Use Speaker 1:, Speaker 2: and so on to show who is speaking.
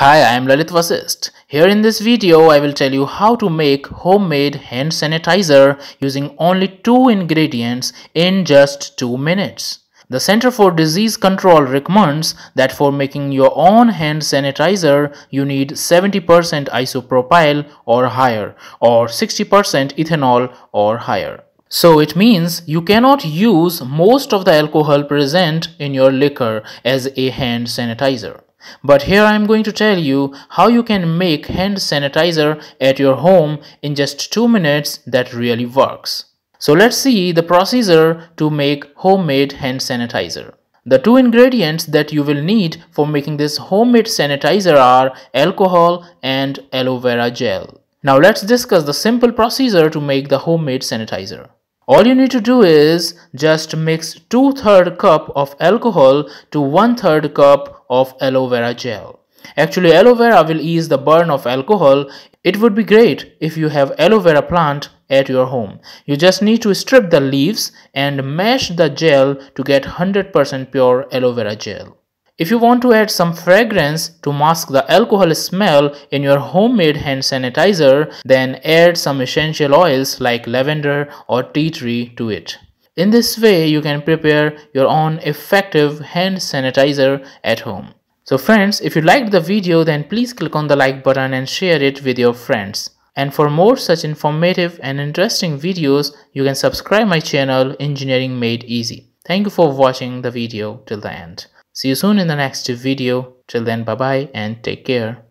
Speaker 1: Hi, I am Lalit Vasist. Here in this video, I will tell you how to make homemade hand sanitizer using only two ingredients in just two minutes. The Center for Disease Control recommends that for making your own hand sanitizer, you need 70% isopropyl or higher or 60% ethanol or higher. So it means you cannot use most of the alcohol present in your liquor as a hand sanitizer. But here I am going to tell you how you can make hand sanitizer at your home in just 2 minutes that really works. So let's see the procedure to make homemade hand sanitizer. The two ingredients that you will need for making this homemade sanitizer are alcohol and aloe vera gel. Now let's discuss the simple procedure to make the homemade sanitizer. All you need to do is just mix 2 3rd cup of alcohol to 1 3rd cup of aloe vera gel. Actually, aloe vera will ease the burn of alcohol. It would be great if you have aloe vera plant at your home. You just need to strip the leaves and mash the gel to get 100% pure aloe vera gel. If you want to add some fragrance to mask the alcohol smell in your homemade hand sanitizer, then add some essential oils like lavender or tea tree to it. In this way, you can prepare your own effective hand sanitizer at home. So friends, if you liked the video, then please click on the like button and share it with your friends. And for more such informative and interesting videos, you can subscribe my channel Engineering Made Easy. Thank you for watching the video till the end. See you soon in the next video. Till then, bye bye and take care.